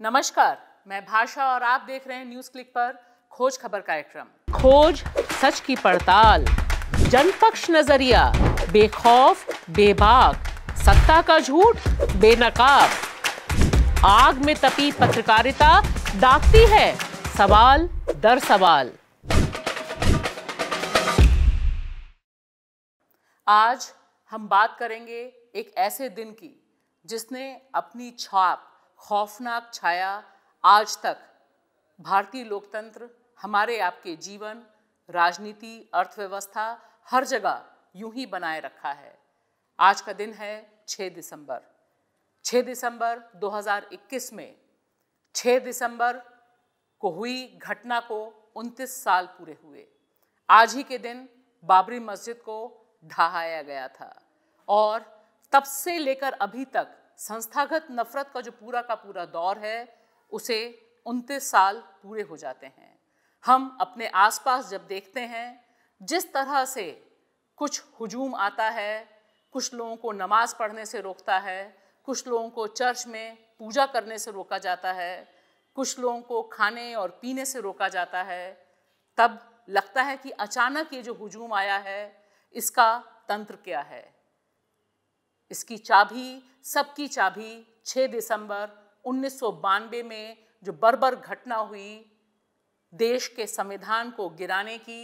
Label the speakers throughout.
Speaker 1: नमस्कार मैं भाषा और आप देख रहे हैं न्यूज़ क्लिक पर खोज खबर कार्यक्रम खोज सच की पड़ताल जनपक्ष नज़रिया बेखौफ बेबाक सत्ता का झूठ बेनकाब। आग में तपी पत्रकारिता दागती है सवाल दर सवाल। आज हम बात करेंगे एक ऐसे दिन की जिसने अपनी छाप खौफनाक छाया आज तक भारतीय लोकतंत्र, हमारे आपके जीवन, राजनीति, अर्थव्यवस्था, हर जगह यूँ ही बनाए रखा है। आज का दिन है 6 दिसंबर। 6 दिसंबर 2021 में 6 दिसंबर को हुई घटना को 29 साल पूरे हुए। आज ही के दिन बाबरी मस्जिद को ढहाया गया था और तब से लेकर अभी तक संस्थागत नफरत का जो पूरा का पूरा दौर है, उसे उनतीस साल पूरे हो जाते हैं। हम अपने आसपास जब देखते हैं, जिस तरह से कुछ हुजूम आता है, कुछ लोगों को नमाज़ पढ़ने से रोकता है, कुछ लोगों को चर्च में पूजा करने से रोका जाता है, कुछ लोगों को खाने और पीने से रोका जाता है, तब लगता है कि अचानक ये जो हुजूम आया है, इसका तंत्र क्या है? इसकी चाबी, सबकी चाबी 6 दिसंबर उन्नीस सौ बानवे में जो बर्बर घटना हुई, देश के संविधान को गिराने की,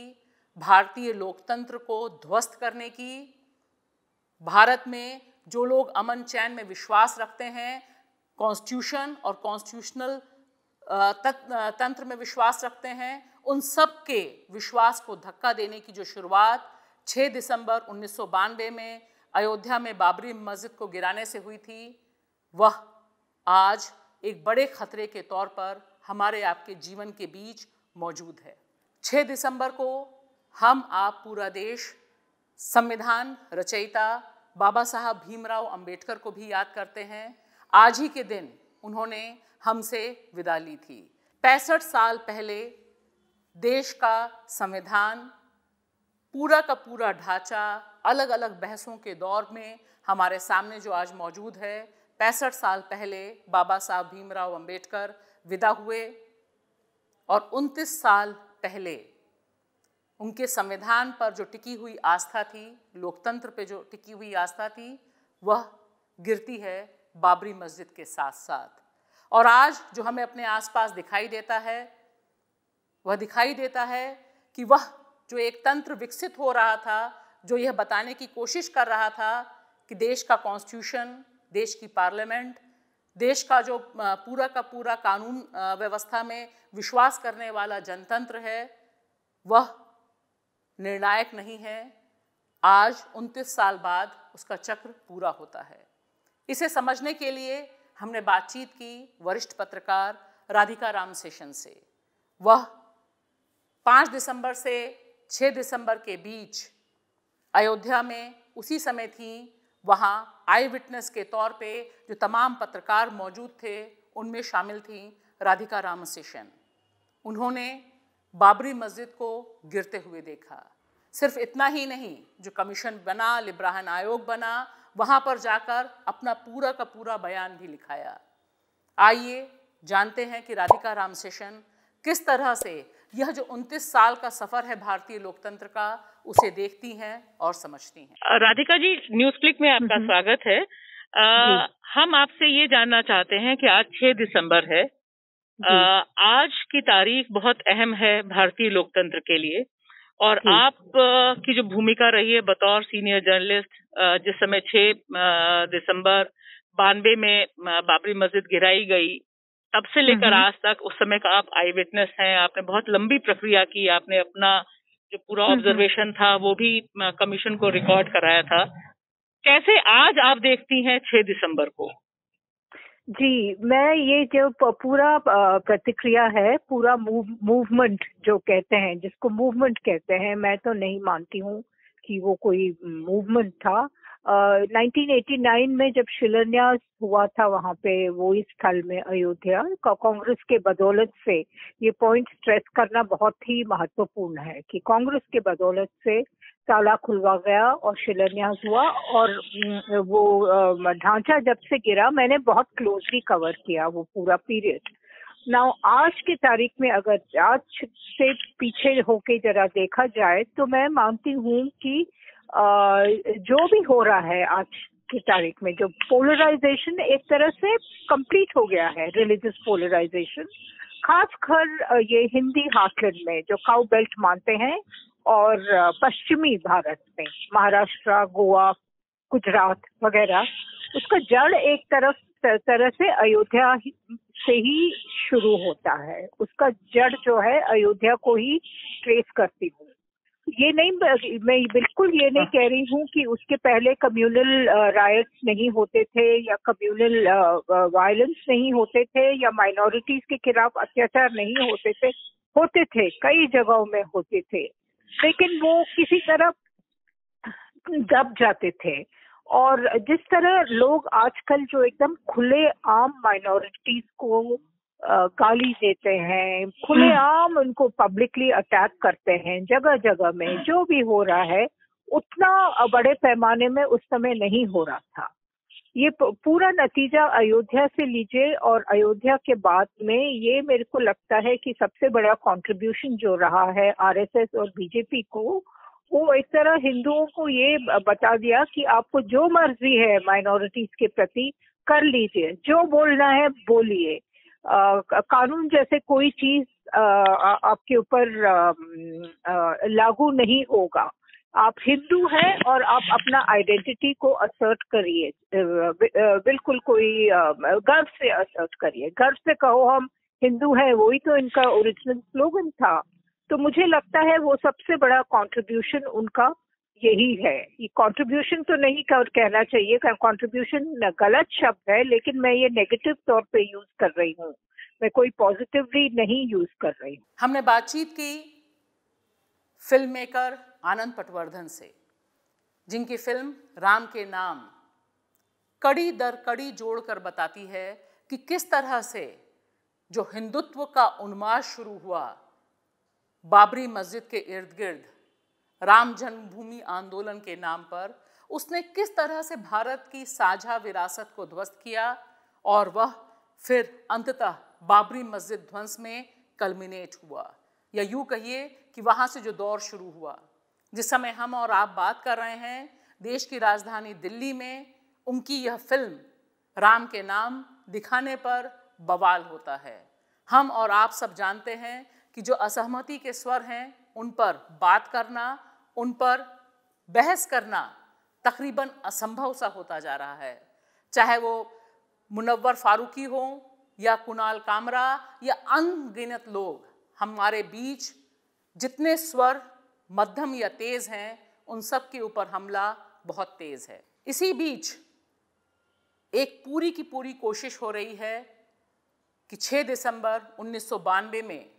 Speaker 1: भारतीय लोकतंत्र को ध्वस्त करने की, भारत में जो लोग अमन चैन में विश्वास रखते हैं, कॉन्स्टिट्यूशन और कॉन्स्टिट्यूशनल तंत्र में विश्वास रखते हैं, उन सब के विश्वास को धक्का देने की जो शुरुआत 6 दिसंबर उन्नीस सौ बानवे में अयोध्या में बाबरी मस्जिद को गिराने से हुई थी, वह आज एक बड़े खतरे के तौर पर हमारे आपके जीवन के बीच मौजूद है। 6 दिसंबर को हम आप पूरा देश, संविधान रचयिता बाबा साहब भीमराव अंबेडकर को भी याद करते हैं। आज ही के दिन उन्होंने हमसे विदा ली थी। पैंसठ साल पहले देश का संविधान पूरा का पूरा ढांचा अलग अलग बहसों के दौर में हमारे सामने जो आज मौजूद है, पैंसठ साल पहले बाबा साहब भीमराव अंबेडकर विदा हुए और 29 साल पहले उनके संविधान पर जो टिकी हुई आस्था थी, लोकतंत्र पे जो टिकी हुई आस्था थी, वह गिरती है बाबरी मस्जिद के साथ साथ और आज जो हमें अपने आसपास दिखाई देता है, वह दिखाई देता है कि वह जो एक तंत्र विकसित हो रहा था, जो यह बताने की कोशिश कर रहा था कि देश का कॉन्स्टिट्यूशन देश की पार्लियामेंट देश का जो पूरा का पूरा कानून व्यवस्था में विश्वास करने वाला जनतंत्र है, वह निर्णायक नहीं है। आज 29 साल बाद उसका चक्र पूरा होता है। इसे समझने के लिए हमने बातचीत की वरिष्ठ पत्रकार राधिका राम सेशन से। वह 5 दिसंबर से 6 दिसंबर के बीच अयोध्या में उसी समय थी, वहाँ आई विटनेस के तौर पे जो तमाम पत्रकार मौजूद थे, उनमें शामिल थी राधिका रामसेशन। उन्होंने बाबरी मस्जिद को गिरते हुए देखा। सिर्फ़ इतना ही नहीं, जो कमीशन बना, लिब्राहन आयोग बना, वहाँ पर जाकर अपना पूरा का पूरा बयान भी लिखाया। आइए जानते हैं कि राधिका रामसेशन किस तरह से यह जो 29 साल का सफ़र है भारतीय लोकतंत्र का उसे देखती हैं और समझती हैं।
Speaker 2: राधिका जी न्यूज़ क्लिक में आपका हम्म। स्वागत है। आ, हम आपसे ये जानना चाहते हैं कि आज 6 दिसंबर है। आ, आज की तारीख बहुत अहम है भारतीय लोकतंत्र के लिए। और आप की जो भूमिका रही है बतौर सीनियर जर्नलिस्ट जिस समय 6 दिसंबर बानवे में बाबरी मस्जिद गिराई गई तब से लेकर आज तक उस समय का आप आई विटनेस हैं आपने बहुत लंबी प्रक्रिया की आपने अपना जो पूरा ऑब्जर्वेशन था वो भी कमीशन को रिकॉर्ड कराया था। कैसे आज आप देखती हैं 6 दिसंबर को?
Speaker 3: जी मैं ये जो पूरा प्रतिक्रिया है पूरा मूव मूवमेंट जो कहते हैं जिसको मूवमेंट कहते हैं मैं तो नहीं मानती हूँ कि वो कोई मूवमेंट था। 1989 में जब शिलान्यास हुआ था वहाँ पे, वो इस स्थल में अयोध्या कांग्रेस के बदौलत से ये पॉइंट स्ट्रेस करना बहुत ही महत्वपूर्ण है कि कांग्रेस के बदौलत से ताला खुलवा गया और शिलान्यास हुआ और वो ढांचा जब से गिरा, मैंने बहुत क्लोजली कवर किया वो पूरा पीरियड नाउ आज की तारीख में अगर, आज से पीछे होके जरा देखा जाए तो मैं मानती हूँ कि जो भी हो रहा है आज की तारीख में, जो पोलराइजेशन एक तरह से कंप्लीट हो गया है रिलीजियस पोलराइजेशन खासकर ये हिंदी हार्टलैंड में, जो काउ बेल्ट मानते हैं, और पश्चिमी भारत में, महाराष्ट्र, गोवा, गुजरात वगैरह, उसका जड़ एक तरफ़ तरह से अयोध्या से ही शुरू होता है। उसका जड़ जो है, अयोध्या को ही ट्रेस करती हूँ। ये नहीं मैं बिल्कुल ये नहीं कह रही हूँ कि उसके पहले कम्युनल राइट्स नहीं होते थे या कम्युनल वायलेंस नहीं होते थे या माइनॉरिटीज के खिलाफ अत्याचार नहीं होते थे होते थे कई जगहों में होते थे। लेकिन वो किसी तरह दब जाते थे। और जिस तरह लोग आजकल जो एकदम खुले आम माइनॉरिटीज को गाली देते हैं खुले हम्म। उनको पब्लिकली अटैक करते हैं जगह जगह में, जो भी हो रहा है, उतना बड़े पैमाने में उस समय नहीं हो रहा था ये पूरा नतीजा अयोध्या से लीजिए और अयोध्या के बाद में ये मेरे को लगता है कि सबसे बड़ा कंट्रीब्यूशन जो रहा है आरएसएस और बीजेपी को, वो एक तरह हिंदुओं को ये बता दिया कि आपको जो मर्ज़ी है माइनॉरिटीज के प्रति, कर लीजिए जो बोलना है, बोलिए कानून जैसे कोई चीज़ आपके ऊपर लागू नहीं होगा। आप हिंदू हैं और आप अपना आइडेंटिटी को असर्ट करिए। बिल्कुल कोई गर्व से असर्ट करिए। गर्व से कहो हम हिंदू हैं, वही तो इनका ओरिजिनल स्लोगन था। तो मुझे लगता है वो सबसे बड़ा कंट्रीब्यूशन उनका यही है। ये कंट्रीब्यूशन तो नहीं कर कहना चाहिए कंट्रीब्यूशन गलत शब्द है, लेकिन मैं ये नेगेटिव तौर पे यूज़ कर रही हूँ। मैं कोई पॉजिटिवली नहीं यूज़ कर रही हूँ।
Speaker 1: हमने बातचीत की फ़िल्म मेकर आनंद पटवर्धन से, जिनकी फ़िल्म राम के नाम कड़ी दर कड़ी जोड़कर बताती है कि किस तरह से जो हिंदुत्व का उन्माद शुरू हुआ बाबरी मस्जिद के इर्द गिर्द राम जन्मभूमि आंदोलन के नाम पर उसने किस तरह से भारत की साझा विरासत को ध्वस्त किया और वह फिर अंततः बाबरी मस्जिद ध्वंस में कल्मिनेट हुआ। या यूँ कहिए कि वहाँ से जो दौर शुरू हुआ। जिस समय हम और आप बात कर रहे हैं, देश की राजधानी दिल्ली में उनकी यह फ़िल्म राम के नाम दिखाने पर बवाल होता है। हम और आप सब जानते हैं कि जो असहमति के स्वर हैं, उन पर बात करना उन पर बहस करना तकरीबन असंभव सा होता जा रहा है। चाहे वो मुनव्वर फारूकी हो या कुणाल कामरा या अनगिनत लोग, हमारे बीच जितने स्वर मध्यम या तेज हैं, उन सब के ऊपर हमला बहुत तेज है। इसी बीच एक पूरी की पूरी कोशिश हो रही है कि 6 दिसंबर उन्नीस सौ बानबे में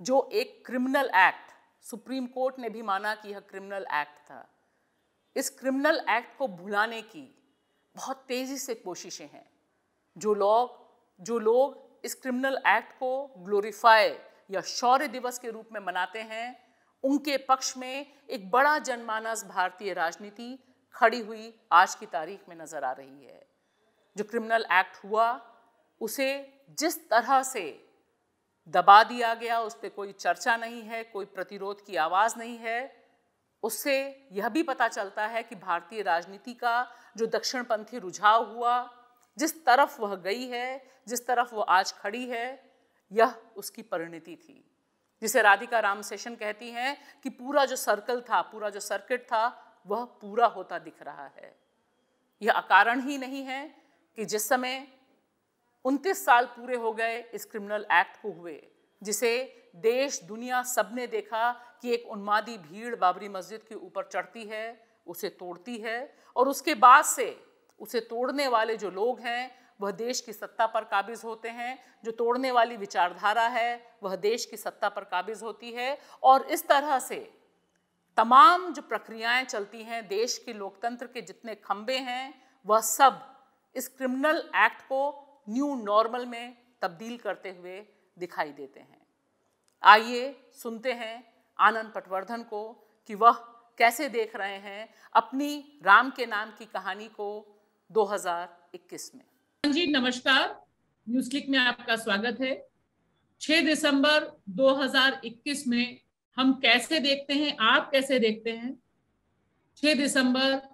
Speaker 1: जो एक क्रिमिनल एक्ट सुप्रीम कोर्ट ने भी माना कि यह क्रिमिनल एक्ट था। इस क्रिमिनल एक्ट को भुलाने की बहुत तेज़ी से कोशिशें हैं। जो लोग जो लोग इस क्रिमिनल एक्ट को ग्लोरीफाई या शौर्य दिवस के रूप में मनाते हैं, उनके पक्ष में एक बड़ा जनमानस भारतीय राजनीति खड़ी हुई आज की तारीख में नज़र आ रही है। जो क्रिमिनल एक्ट हुआ, उसे जिस तरह से दबा दिया गया, उस पर कोई चर्चा नहीं है, कोई प्रतिरोध की आवाज़ नहीं है, उससे यह भी पता चलता है कि भारतीय राजनीति का जो दक्षिणपंथी रुझाव हुआ, जिस तरफ़ वह गई है, जिस तरफ़ वह आज खड़ी है, यह उसकी परिणति थी। जिसे राधिका राम सेशन कहती हैं कि पूरा जो सर्कल था, पूरा जो सर्किट था, वह पूरा होता दिख रहा है। यह अकारण ही नहीं है कि जिस समय उनतीस साल पूरे हो गए इस क्रिमिनल एक्ट को हुए, जिसे देश, दुनिया सबने देखा कि एक उन्मादी भीड़ बाबरी मस्जिद के ऊपर चढ़ती है, उसे तोड़ती है और उसके बाद से उसे तोड़ने वाले जो लोग हैं, वह देश की सत्ता पर काबिज होते हैं। जो तोड़ने वाली विचारधारा है, वह देश की सत्ता पर काबिज होती है और इस तरह से तमाम जो प्रक्रियाएँ चलती हैं, देश के लोकतंत्र के जितने खंबे हैं, वह सब इस क्रिमिनल एक्ट को न्यू नॉर्मल में तब्दील करते हुए दिखाई देते हैं। आइए सुनते हैं आनंद पटवर्धन को कि वह कैसे देख रहे हैं अपनी राम के नाम की कहानी को 2021 में।
Speaker 4: जी, नमस्कार। न्यूज़ क्लिक में आपका स्वागत है। 6 दिसंबर 2021 में हम कैसे देखते हैं, आप कैसे देखते हैं? 6 दिसंबर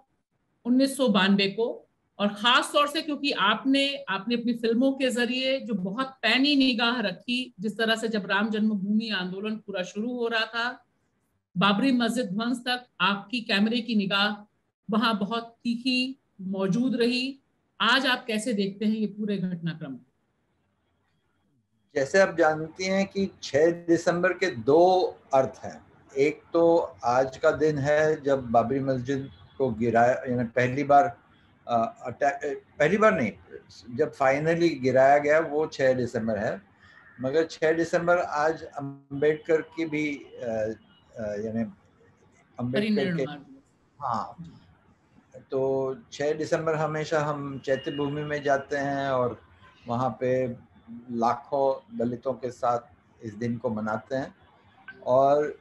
Speaker 4: उन्नीस सौ बानबे को और खास तौर से क्योंकि आपने आपने अपनी फ़िल्मों के ज़रिए जो बहुत पैनी निगाह रखी, जिस तरह से जब राम जन्मभूमि आंदोलन पूरा शुरू हो रहा था, बाबरी मस्जिद ध्वंस तक आपकी कैमरे की निगाह वहाँ बहुत तीखी मौजूद रही। आज आप कैसे देखते हैं ये पूरे घटनाक्रम?
Speaker 5: जैसे आप जानती हैं कि 6 दिसंबर के दो अर्थ हैं। एक तो आज का दिन है जब बाबरी मस्जिद को गिराया, यानी पहली बार अटैक पहली बार नहीं जब फाइनली गिराया गया वो 6 दिसंबर है मगर 6 दिसंबर आज अंबेडकर की भी यानी अंबेडकर के हाँ तो 6 दिसंबर हमेशा हम चैत्य भूमि में जाते हैं और वहाँ पे लाखों दलितों के साथ इस दिन को मनाते हैं। और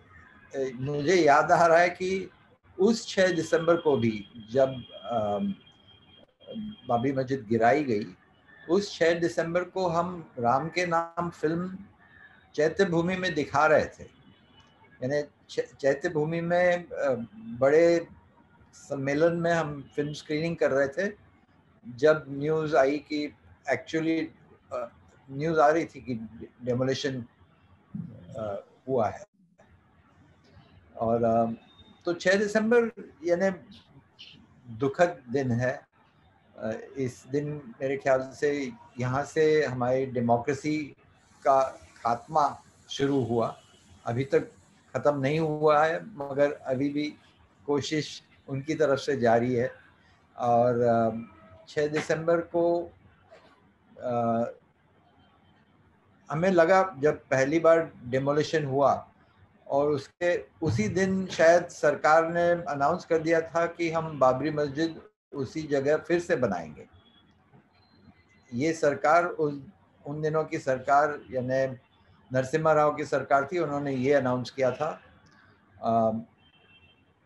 Speaker 5: मुझे याद आ रहा है कि उस 6 दिसंबर को भी जब बाबरी मस्जिद गिराई गई, उस 6 दिसंबर को हम राम के नाम फ़िल्म चैत्य भूमि में दिखा रहे थे। यानी चैत्य भूमि में बड़े सम्मेलन में हम फ़िल्म स्क्रीनिंग कर रहे थे, जब न्यूज़ आई कि एक्चुअली न्यूज़ आ रही थी कि डेमोलेशन हुआ है। और तो 6 दिसंबर यानी दुखद दिन है। इस दिन मेरे ख्याल से यहाँ से हमारी डेमोक्रेसी का खात्मा शुरू हुआ। अभी तक ख़त्म नहीं हुआ है मगर अभी भी कोशिश उनकी तरफ़ से जारी है। और छः दिसंबर को आ, हमें लगा जब पहली बार डेमोलिशन हुआ और उसके उसी दिन शायद सरकार ने अनाउंस कर दिया था कि हम बाबरी मस्जिद उसी जगह फिर से बनाएँगे। ये सरकार उस, उन दिनों की सरकार यानी नरसिम्हा राव की सरकार थी, उन्होंने ये अनाउंस किया था।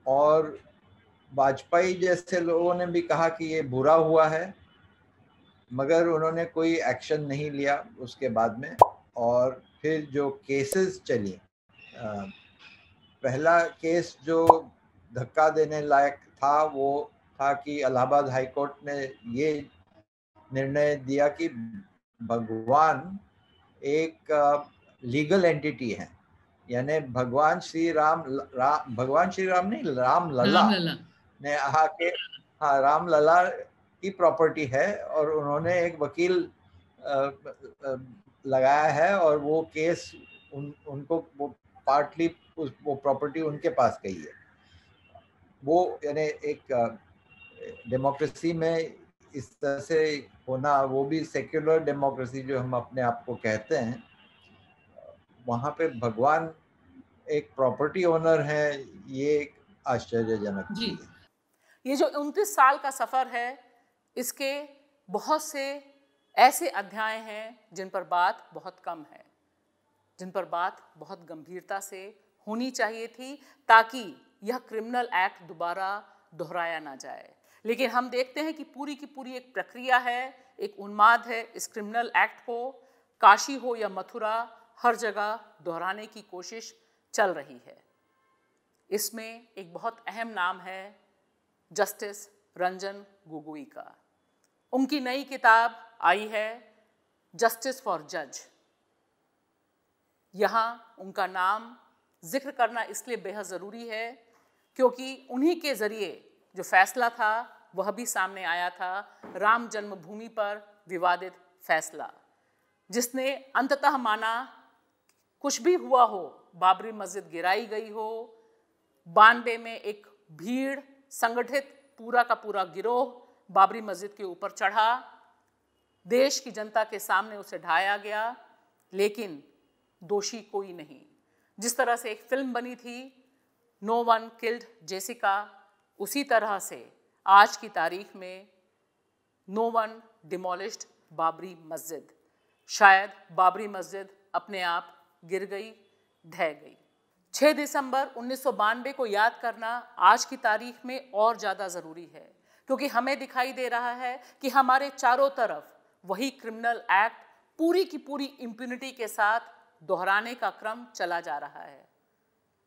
Speaker 5: और वाजपेयी जैसे लोगों ने भी कहा कि ये बुरा हुआ है, मगर उन्होंने कोई एक्शन नहीं लिया उसके बाद में। और फिर जो केसेस चली पहला केस जो धक्का देने लायक था वो था कि इलाहाबाद हाई कोर्ट ने ये निर्णय दिया कि भगवान एक लीगल एंटिटी है यानी भगवान श्री राम रा, भगवान श्री राम नहीं राम लला, राम लला। ने आके हाँ राम लला की प्रॉपर्टी है और उन्होंने एक वकील लगाया है और वो केस उन उनको वो पार्टली वो प्रॉपर्टी उनके पास गई है वो यानी एक डेमोक्रेसी में इस तरह से होना वो भी सेक्युलर डेमोक्रेसी जो हम अपने आप को कहते हैं वहाँ पे भगवान एक प्रॉपर्टी ओनर है ये आश्चर्यजनक
Speaker 1: जी। ये जो उनतीस साल का सफ़र है इसके बहुत से ऐसे अध्याय हैं जिन पर बात बहुत कम है जिन पर बात बहुत गंभीरता से होनी चाहिए थी ताकि यह क्रिमिनल एक्ट दोबारा दोहराया ना जाए। लेकिन हम देखते हैं कि पूरी की पूरी एक प्रक्रिया है, एक उन्माद है, इस क्रिमिनल एक्ट को काशी हो या मथुरा, हर जगह दोहराने की कोशिश चल रही है। इसमें एक बहुत अहम नाम है, जस्टिस रंजन गोगोई का। उनकी नई किताब आई है, जस्टिस फॉर जज। यहाँ उनका नाम ज़िक्र करना इसलिए बेहद ज़रूरी है, क्योंकि उन्हीं के ज़रिए जो फैसला था, वह भी सामने आया था राम जन्मभूमि पर विवादित फैसला, जिसने अंततः माना कुछ भी हुआ हो, बाबरी मस्जिद गिराई गई हो बानबे में एक भीड़, संगठित पूरा का पूरा गिरोह बाबरी मस्जिद के ऊपर चढ़ा, देश की जनता के सामने उसे ढाया गया, लेकिन दोषी कोई नहीं। जिस तरह से एक फ़िल्म बनी थी, नो वन किल्ड जेसिका उसी तरह से आज की तारीख में नो वन डिमोलिश्ड बाबरी मस्जिद शायद बाबरी मस्जिद अपने आप गिर गई, ढह गई। 6 दिसंबर उन्नीस सौ बानबे को याद करना आज की तारीख में और ज़्यादा ज़रूरी है, क्योंकि हमें दिखाई दे रहा है कि हमारे चारों तरफ़ वही क्रिमिनल एक्ट पूरी की पूरी इम्प्यूनिटी के साथ दोहराने का क्रम चला जा रहा है।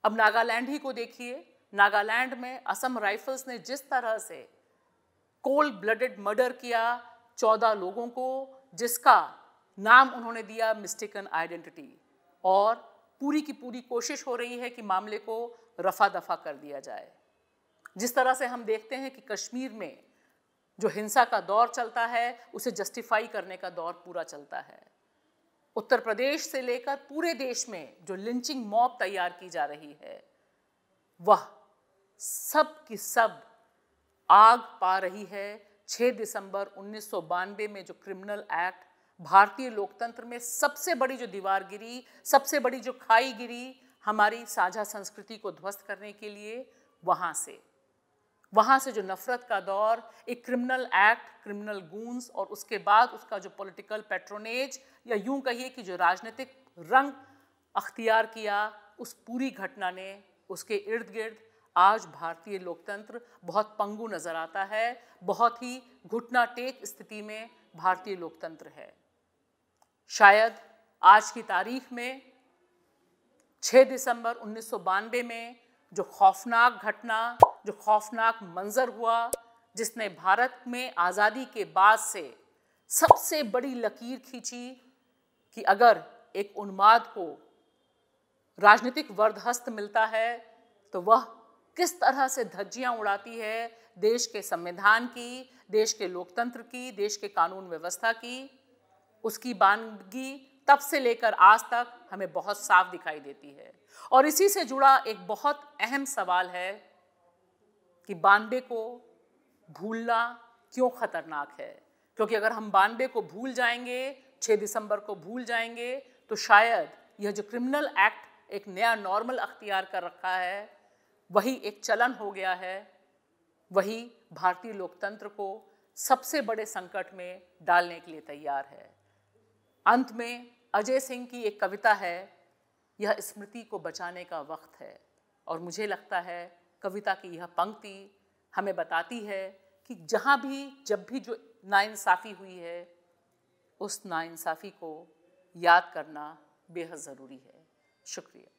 Speaker 1: अब नागालैंड ही को देखिए नागालैंड में असम राइफल्स ने जिस तरह से कोल्ड ब्लडेड मर्डर किया चौदह लोगों को, जिसका नाम उन्होंने दिया मिस्टेकन आइडेंटिटी, और पूरी की पूरी कोशिश हो रही है कि मामले को रफा दफ़ा कर दिया जाए। जिस तरह से हम देखते हैं कि कश्मीर में जो हिंसा का दौर चलता है, उसे जस्टिफाई करने का दौर पूरा चलता है। उत्तर प्रदेश से लेकर पूरे देश में जो लिंचिंग मॉब तैयार की जा रही है, वह सब की सब आग पा रही है। 6 दिसंबर उन्नीस सौ बानबे में जो क्रिमिनल एक्ट भारतीय लोकतंत्र में सबसे बड़ी जो दीवार गिरी सबसे बड़ी जो खाई गिरी हमारी साझा संस्कृति को ध्वस्त करने के लिए वहाँ से। वहाँ से जो नफरत का दौर, एक क्रिमिनल एक्ट, क्रिमिनल गूंस और उसके बाद उसका जो पॉलिटिकल पेट्रोनेज या यूँ कहिए कि जो राजनीतिक रंग अख्तियार किया, उस पूरी घटना ने उसके इर्द गिर्द आज भारतीय लोकतंत्र बहुत पंगु नज़र आता है, बहुत ही घुटना टेक स्थिति में भारतीय लोकतंत्र है। शायद आज की तारीख में 6 दिसंबर उन्नीस सौ बानवे में जो खौफनाक घटना, जो खौफनाक मंजर हुआ, जिसने भारत में आज़ादी के बाद से सबसे बड़ी लकीर खींची कि अगर एक उन्माद को राजनीतिक वर्धहस्त मिलता है तो वह किस तरह से धज्जियाँ उड़ाती है देश के संविधान की, देश के लोकतंत्र की, देश के कानून व्यवस्था की, उसकी बानगी तब से लेकर आज तक हमें बहुत साफ़ दिखाई देती है। और इसी से जुड़ा एक बहुत अहम सवाल है कि बानबे को भूलना क्यों खतरनाक है? क्योंकि अगर हम बानबे को भूल जाएँगे 6 दिसंबर को भूल जाएँगे तो शायद यह जो क्रिमिनल एक्ट एक नया नॉर्मल अख्तियार कर रखा है वही एक चलन हो गया है। वही भारतीय लोकतंत्र को सबसे बड़े संकट में डालने के लिए तैयार है। अंत में अजय सिंह की एक कविता है, यह स्मृति को बचाने का वक्त है। और मुझे लगता है कविता की यह पंक्ति हमें बताती है कि जहाँ भी, जब भी जो नाइंसाफ़ी हुई है, उस नाइंसाफ़ी को याद करना बेहद ज़रूरी है। शुक्रिया।